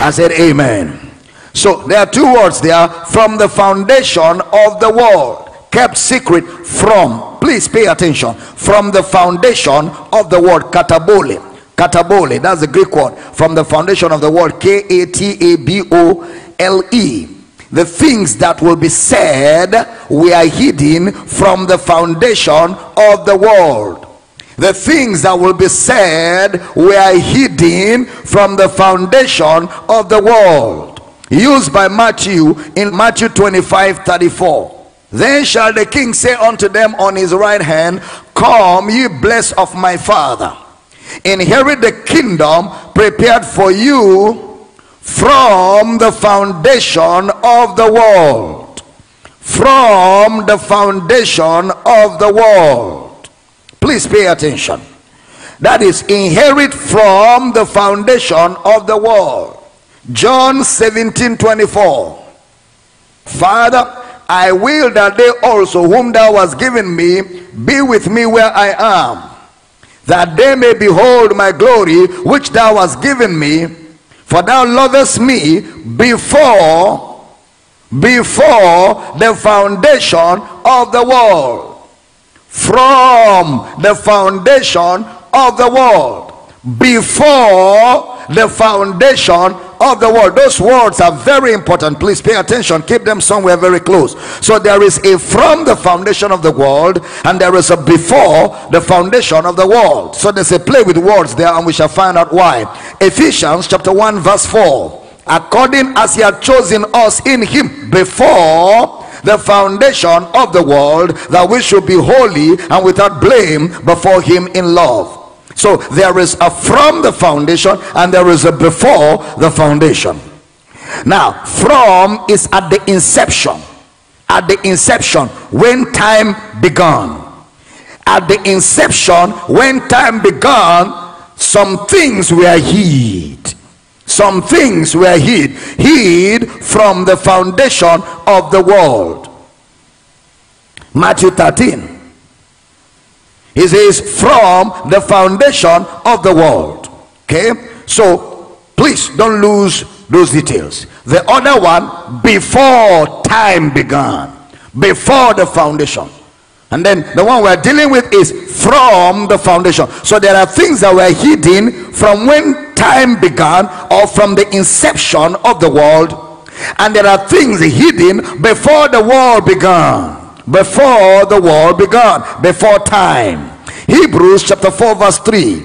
I said, Amen. So there are two words there from the foundation of the world, kept secret from. Please pay attention. From the foundation of the world, katabole. Katabole, that's the Greek word. From the foundation of the world, K A T A B O L E. The things that will be said were hidden from the foundation of the world. The things that will be said were hidden from the foundation of the world. Used by Matthew in Matthew 25 34. Then shall the king say unto them on his right hand, Come, ye blessed of my father, inherit the kingdom prepared for you from the foundation of the world. From the foundation of the world. Please pay attention. That is, inherit from the foundation of the world. John 17 24. Father, I will that they also, whom thou hast given me, be with me where I am, that they may behold my glory, which thou hast given me. For thou lovest me before, before the foundation of the world. From the foundation of the world. Before the foundation of the world. Those words are very important. Please pay attention. Keep them somewhere very close. So there is a from the foundation of the world, and there is a before the foundation of the world. So there's a play with words there, and we shall find out why. Ephesians chapter 1, verse 4. According as he had chosen us in him before the foundation of the world, that we should be holy and without blame before him in love. So there is a from the foundation and there is a before the foundation. Now, from is at the inception. At the inception, when time began. At the inception, when time began, some things were hid. Some things were hid. Hid from the foundation of the world. Matthew 13 he says, from the foundation of the world. Okay? So, please don't lose those details. The other one, before time began. Before the foundation. And then the one we're dealing with is from the foundation. So there are things that were hidden from when time began or from the inception of the world. And there are things hidden before the world began before the world began, before time. Hebrews chapter 4, verse 3.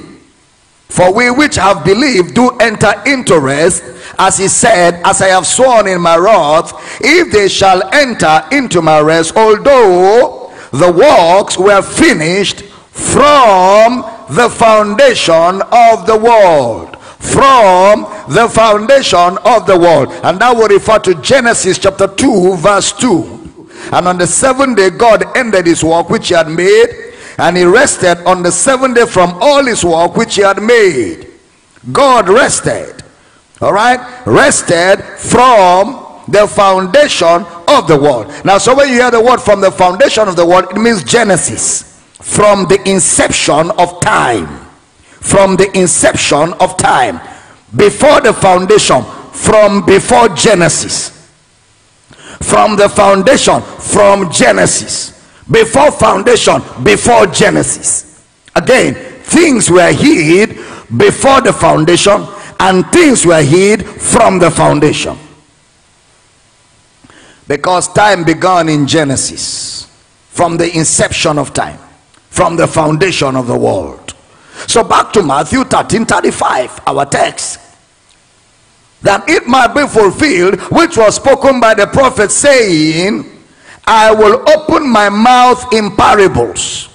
For we which have believed do enter into rest, as he said, As I have sworn in my wrath, if they shall enter into my rest, although the works were finished from the foundation of the world from the foundation of the world and that will refer to genesis chapter 2 verse 2 and on the seventh day, God ended his work which he had made, and he rested on the seventh day from all his work which he had made. God rested. All right? Rested from the foundation of the world. Now, so when you hear the word from the foundation of the world, it means Genesis. From the inception of time. From the inception of time. Before the foundation. From before Genesis from the foundation from genesis before foundation before genesis again things were hid before the foundation and things were hid from the foundation because time began in genesis from the inception of time from the foundation of the world so back to matthew 13 35 our text. That it might be fulfilled which was spoken by the prophet saying i will open my mouth in parables.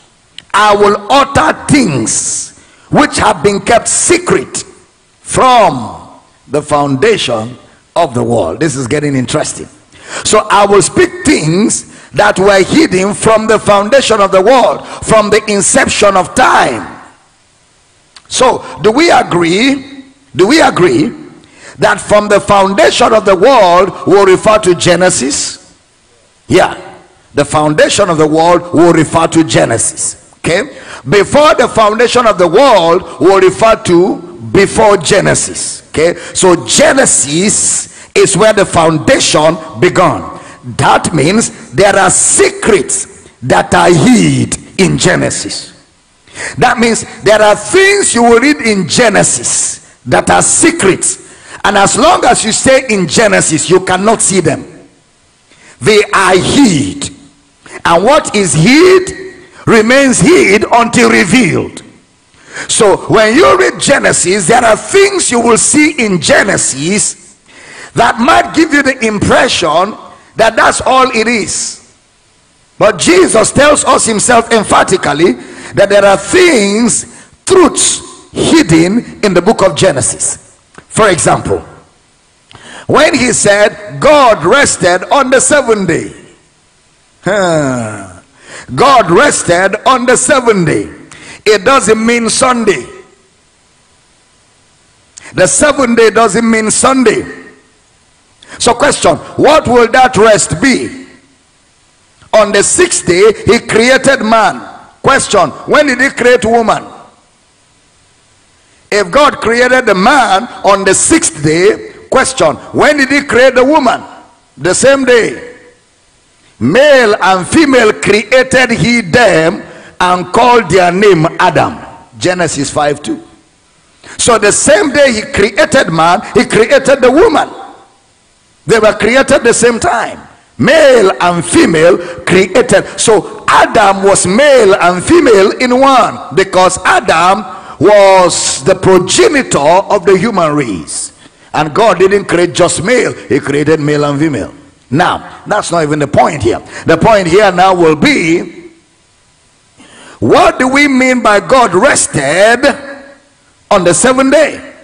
I will utter things which have been kept secret from the foundation of the world. This is getting interesting. So i will speak things that were hidden from the foundation of the world from the inception of time so do we agree do we agree that from the foundation of the world will refer to Genesis. Yeah. The foundation of the world will refer to Genesis. Okay. Before the foundation of the world will refer to before Genesis. Okay, so Genesis is where the foundation began. That means there are secrets that are hid in Genesis. That means there are things you will read in Genesis that are secrets. And as long as you stay in Genesis, you cannot see them. They are hid. And what is hid remains hid until revealed. So when you read Genesis, there are things you will see in Genesis that might give you the impression that that's all it is. But Jesus tells us himself emphatically that there are things, truths hidden in the book of Genesis. For example, when he said God rested on the seventh day, God rested on the seventh day, it doesn't mean Sunday. The seventh day doesn't mean Sunday. So, question What will that rest be? On the sixth day, he created man. Question When did he create woman? If God created the man on the sixth day, question When did he create the woman? The same day. Male and female created he them and called their name Adam. Genesis 5 2. So the same day he created man, he created the woman. They were created the same time. Male and female created. So Adam was male and female in one because Adam was the progenitor of the human race. And God didn't create just male, He created male and female. Now, that's not even the point here. The point here now will be what do we mean by God rested on the seventh day?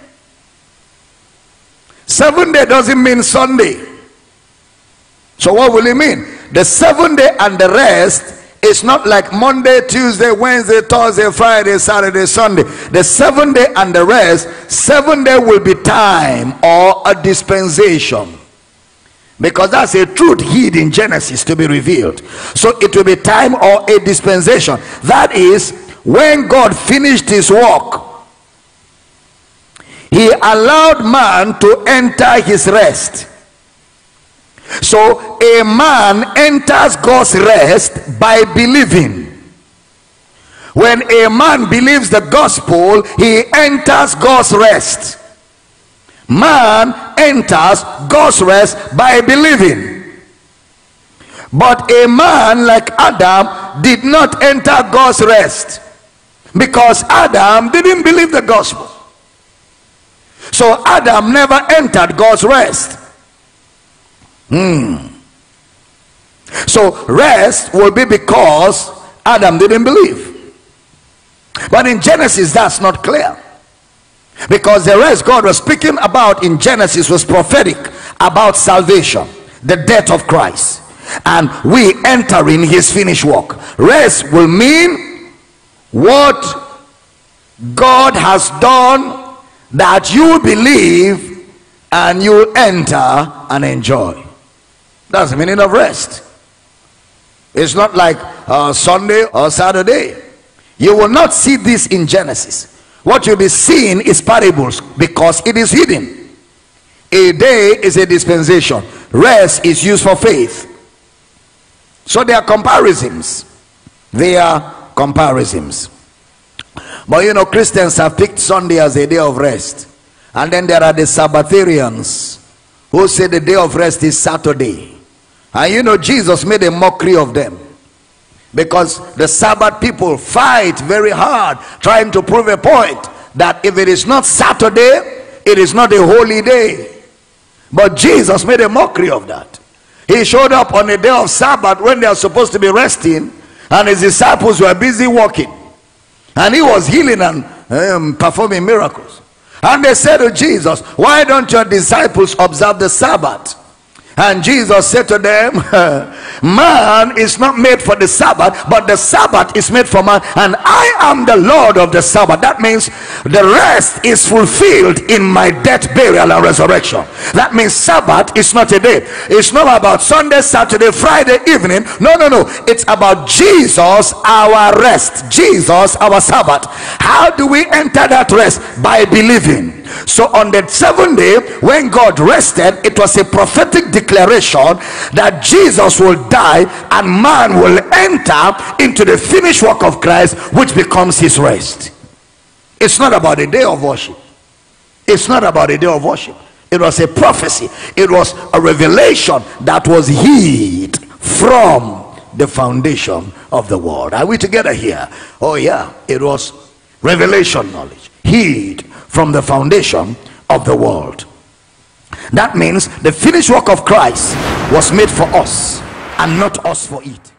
Seven day doesn't mean Sunday. So what will it mean? The seven day and the rest is not like Monday, Tuesday, Wednesday, Thursday, Friday, Saturday, Sunday. The seven day and the rest, seven day will be time or a dispensation. Because that's a truth hid in Genesis to be revealed. So it will be time or a dispensation. That is when God finished his work he allowed man to enter his rest. So a man enters God's rest by believing. When a man believes the gospel, he enters God's rest. Man enters God's rest by believing. But a man like Adam did not enter God's rest because Adam didn't believe the gospel. So Adam never entered God's rest. Hmm. So rest will be because Adam didn't believe. But in Genesis, that's not clear. Because the rest God was speaking about in Genesis was prophetic about salvation, the death of Christ. And we enter in his finished work. Rest will mean what God has done that you believe and you enter and enjoy. That's the meaning of rest. It's not like uh, Sunday or Saturday. You will not see this in Genesis. What you'll be seeing is parables because it is hidden. A day is a dispensation. Rest is used for faith. So they are comparisons. They are comparisons. But you know, Christians have picked Sunday as a day of rest. And then there are the Sabbatarians who say the day of rest is Saturday. And you know, Jesus made a mockery of them. Because the Sabbath people fight very hard trying to prove a point that if it is not Saturday, it is not a holy day. But Jesus made a mockery of that. He showed up on a day of Sabbath when they are supposed to be resting, and his disciples were busy working. And he was healing and um, performing miracles. And they said to Jesus, Why don't your disciples observe the Sabbath? And Jesus said to them, Man is not made for the Sabbath, but the Sabbath is made for man, and I am the Lord of the Sabbath. That means the rest is fulfilled in my death, burial, and resurrection. That means Sabbath is not a day, it's not about Sunday, Saturday, Friday evening. No, no, no, it's about Jesus, our rest, Jesus, our Sabbath. How do we enter that rest? By believing. So on the seventh day, when God rested, it was a prophetic declaration that Jesus will die and man will enter into the finished work of Christ, which becomes his rest. It's not about a day of worship. It's not about a day of worship. It was a prophecy. It was a revelation that was hid from the foundation of the world. Are we together here? Oh yeah, it was revelation knowledge. Hid from the foundation of the world. That means the finished work of Christ was made for us and not us for it.